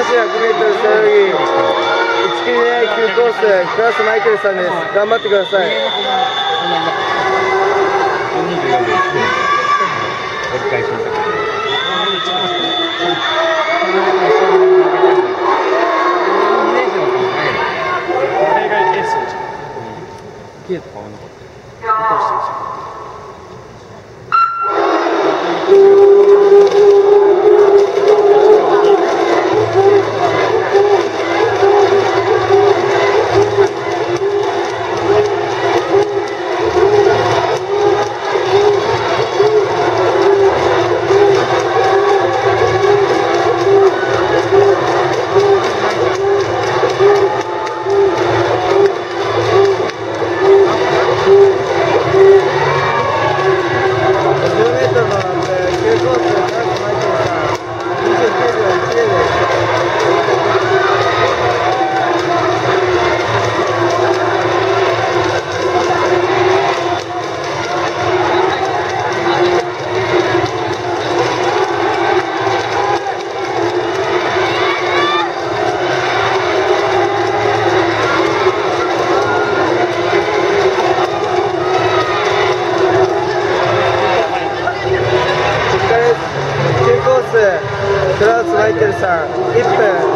女子 100m 背泳ぎ1キロ9コースクラスマイケルさんです頑張ってください折り返しのところあれがエースでしょ消えたクラウスマイケルさん1分